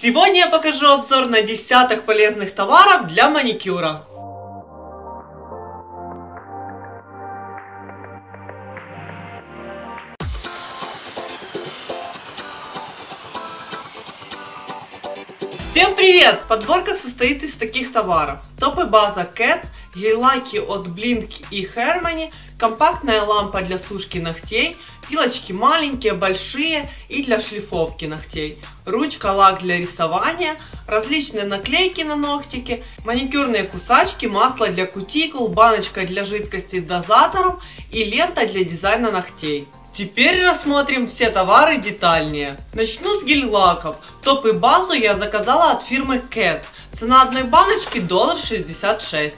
Сегодня я покажу обзор на десяток полезных товаров для маникюра. Всем привет! Подборка состоит из таких товаров. Топ и база Cats, гель-лаки от Blink и Hermione, компактная лампа для сушки ногтей, пилочки маленькие, большие и для шлифовки ногтей, ручка-лак для рисования, различные наклейки на ногтики, маникюрные кусачки, масло для кутикул, баночка для жидкости дозатором и лента для дизайна ногтей. Теперь рассмотрим все товары детальнее. Начну с гель-лаков. Топ и базу я заказала от фирмы Cats. Цена одной баночки доллар 66.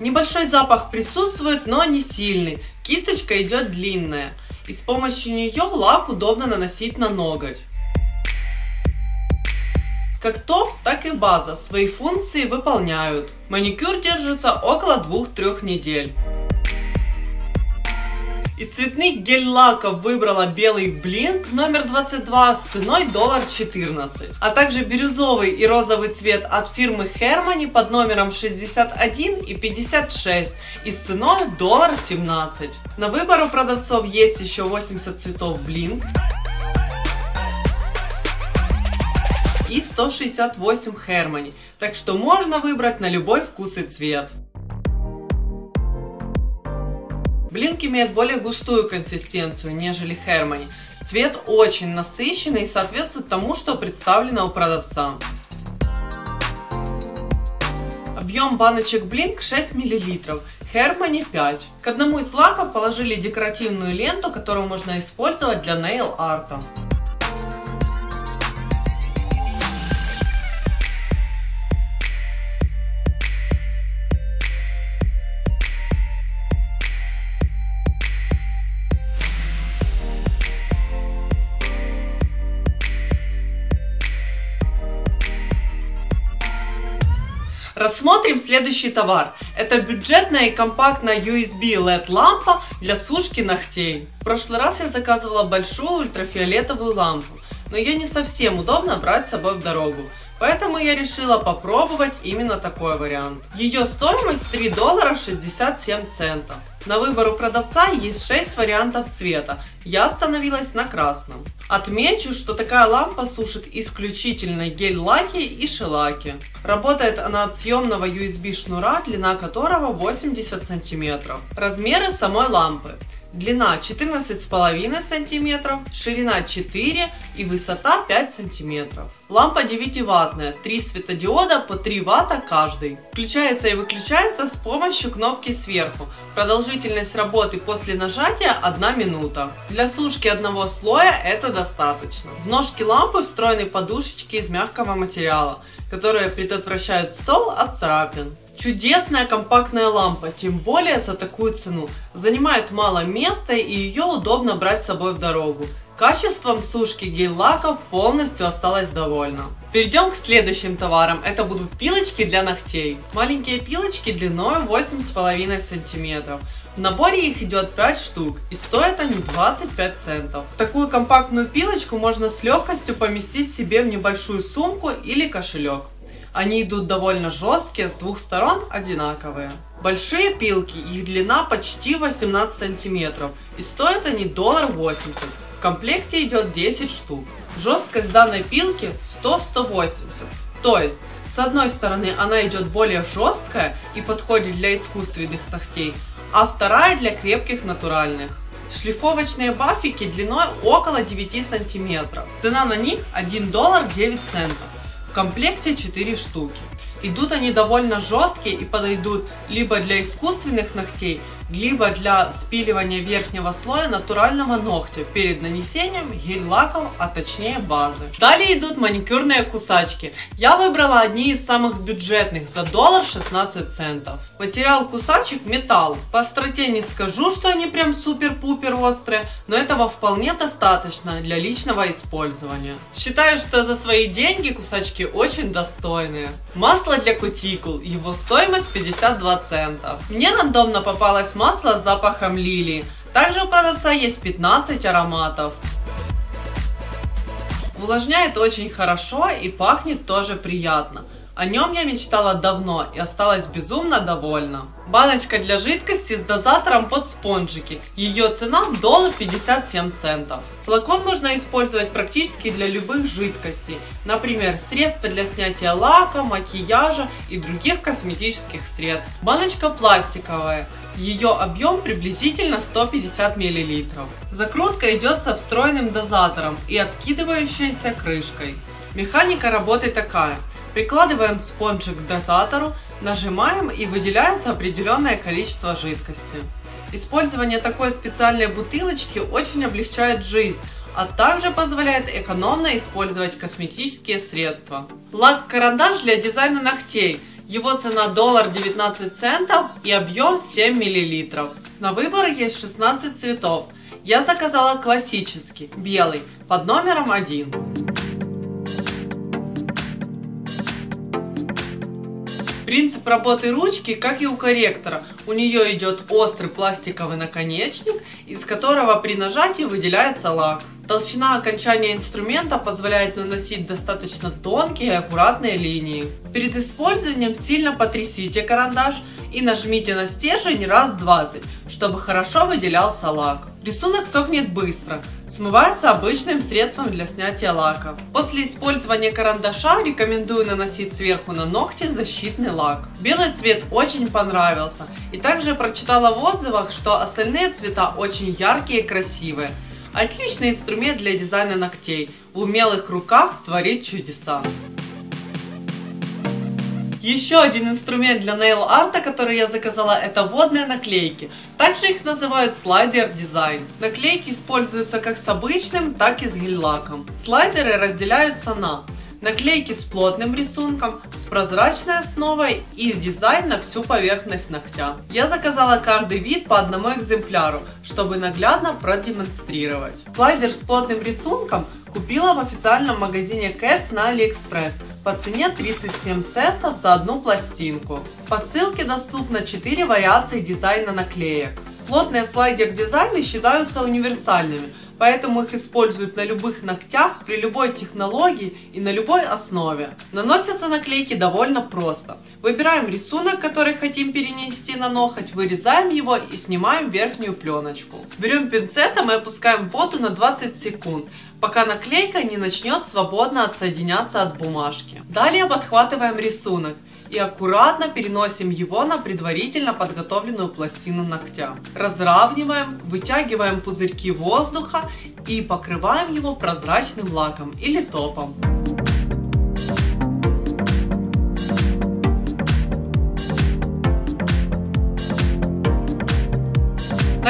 Небольшой запах присутствует, но не сильный. Кисточка идет длинная. И с помощью нее лак удобно наносить на ноготь. Как топ, так и база свои функции выполняют. Маникюр держится около 2-3 недель. Из цветных гель-лаков выбрала белый Blink номер 22 с ценой доллар 14, а также бирюзовый и розовый цвет от фирмы Hermione под номером 61 и 56 и с ценой доллар 17. На выбор у продавцов есть еще 80 цветов Blink и 168 Hermione, так что можно выбрать на любой вкус и цвет. Блинк имеет более густую консистенцию, нежели Hermione. Цвет очень насыщенный и соответствует тому, что представлено у продавца. Объем баночек Blink 6 мл, Hermione 5. К одному из лаков положили декоративную ленту, которую можно использовать для нейл-арта. Рассмотрим следующий товар. Это бюджетная и компактная USB LED лампа для сушки ногтей. В прошлый раз я заказывала большую ультрафиолетовую лампу, но ее не совсем удобно брать с собой в дорогу. Поэтому я решила попробовать именно такой вариант. Ее стоимость 3 доллара 67 центов. На выбор у продавца есть 6 вариантов цвета. Я остановилась на красном. Отмечу, что такая лампа сушит исключительно гель-лаки и шелаки. Работает она от съемного USB шнура, длина которого 80 см. Размеры самой лампы. Длина 14,5 см, ширина 4 и высота 5 см. Лампа 9 ваттная, 3 светодиода по 3 ватта каждый. Включается и выключается с помощью кнопки сверху. Продолжительность работы после нажатия 1 минута. Для сушки одного слоя это достаточно. В ножки лампы встроены подушечки из мягкого материала, которые предотвращают стол от царапин. Чудесная компактная лампа, тем более за такую цену. Занимает мало места и ее удобно брать с собой в дорогу. Качеством сушки гель-лаков полностью осталась довольна. Перейдем к следующим товарам. Это будут пилочки для ногтей. Маленькие пилочки длиной 8,5 см. Наборе их идет 5 штук и стоят они 25 центов. Такую компактную пилочку можно с легкостью поместить себе в небольшую сумку или кошелек. Они идут довольно жесткие, с двух сторон одинаковые. Большие пилки, их длина почти 18 сантиметров и стоят они доллар 80. В комплекте идет 10 штук. Жесткость данной пилки 100-180. То есть, с одной стороны она идет более жесткая и подходит для искусственных ногтей, а вторая для крепких натуральных. Шлифовочные бафики длиной около 9 сантиметров. Цена на них 1 доллар 9 центов. В комплекте 4 штуки. Идут они довольно жесткие и подойдут либо для искусственных ногтей, либо для спиливания верхнего слоя натурального ногтя перед нанесением гель-лаков, а точнее базы. Далее идут маникюрные кусачки. Я выбрала одни из самых бюджетных за доллар 16 центов. Материал кусачек металл. По остроте не скажу, что они прям супер-пупер острые, но этого вполне достаточно для личного использования. Считаю, что за свои деньги кусачки очень достойные. Масло для кутикул. Его стоимость 52 цента. Мне рандомно попалась масло с запахом лилии. Также у продавца есть 15 ароматов. Увлажняет очень хорошо и пахнет тоже приятно. О нем я мечтала давно и осталась безумно довольна. Баночка для жидкости с дозатором под спонжики. Ее цена доллар 57 центов. Флакон можно использовать практически для любых жидкостей. Например, средства для снятия лака, макияжа и других косметических средств. Баночка пластиковая. Ее объем приблизительно 150 мл. Закрутка идет со встроенным дозатором и откидывающейся крышкой. Механика работы такая. Прикладываем спонжик к дозатору, нажимаем и выделяется определенное количество жидкости. Использование такой специальной бутылочки очень облегчает жизнь, а также позволяет экономно использовать косметические средства. Лак-карандаш для дизайна ногтей. Его цена доллар 19 центов и объем 7 мл. На выбор есть 16 цветов. Я заказала классический, белый, под номером 1. Принцип работы ручки, как и у корректора. У нее идет острый пластиковый наконечник, из которого при нажатии выделяется лак. Толщина окончания инструмента позволяет наносить достаточно тонкие и аккуратные линии. Перед использованием сильно потрясите карандаш и нажмите на стержень раз 20, чтобы хорошо выделялся лак. Рисунок сохнет быстро, Смывается обычным средством для снятия лака. После использования карандаша рекомендую наносить сверху на ногти защитный лак. Белый цвет очень понравился. И также прочитала в отзывах, что остальные цвета очень яркие и красивые. Отличный инструмент для дизайна ногтей. В умелых руках творит чудеса. Еще один инструмент для нейл арта, который я заказала, это водные наклейки. Также их называют слайдер дизайн. Наклейки используются как с обычным, так и с гель-лаком. Слайдеры разделяются на наклейки с плотным рисунком, с прозрачной основой и дизайн на всю поверхность ногтя. Я заказала каждый вид по одному экземпляру, чтобы наглядно продемонстрировать. Слайдер с плотным рисунком купила в официальном магазине Cass на AliExpress по цене 37 центов за одну пластинку. По ссылке доступно 4 вариации дизайна наклеек. Плотные слайдер-дизайны считаются универсальными, поэтому их используют на любых ногтях, при любой технологии и на любой основе. Наносятся наклейки довольно просто. Выбираем рисунок, который хотим перенести на ноготь, вырезаем его и снимаем верхнюю пленочку. Берем пинцетом и опускаем воду на 20 секунд, пока наклейка не начнет свободно отсоединяться от бумажки. Далее подхватываем рисунок и аккуратно переносим его на предварительно подготовленную пластину ногтя. Разравниваем, вытягиваем пузырьки воздуха и покрываем его прозрачным лаком или топом.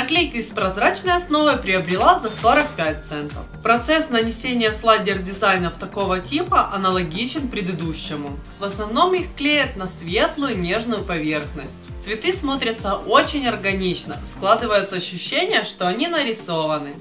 Наклейки с прозрачной основой приобрела за 45 центов. Процесс нанесения слайдер дизайнов такого типа аналогичен предыдущему. В основном их клеят на светлую нежную поверхность. Цветы смотрятся очень органично, складывается ощущение, что они нарисованы.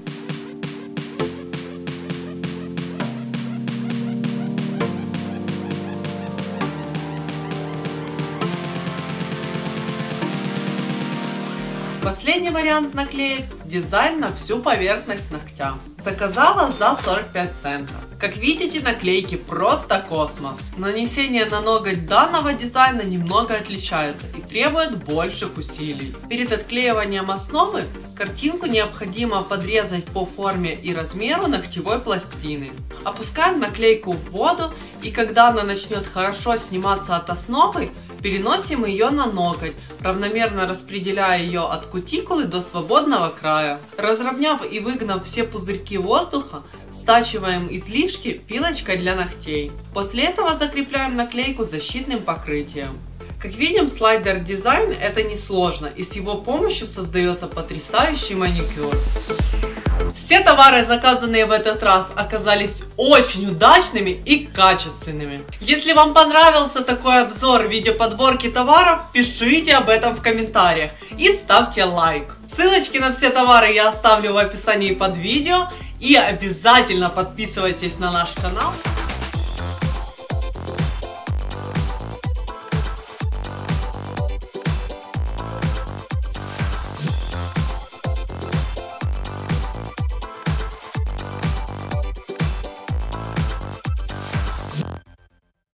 Последний вариант наклеек – дизайн на всю поверхность ногтя. Заказала за 45 центов. Как видите, наклейки просто космос. Нанесение на ноготь данного дизайна немного отличается и требует больших усилий. Перед отклеиванием основы картинку необходимо подрезать по форме и размеру ногтевой пластины. Опускаем наклейку в воду и когда она начнет хорошо сниматься от основы, переносим ее на ноготь, равномерно распределяя ее от кутикулы до свободного края. Разровняв и выгнав все пузырьки воздуха, стачиваем излишки пилочкой для ногтей. После этого закрепляем наклейку защитным покрытием. Как видим, слайдер дизайн это несложно и с его помощью создается потрясающий маникюр. Все товары, заказанные в этот раз, оказались очень удачными и качественными. Если вам понравился такой обзор видеоподборки товаров, пишите об этом в комментариях и ставьте лайк. Ссылочки на все товары я оставлю в описании под видео и обязательно подписывайтесь на наш канал.